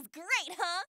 feels great, huh?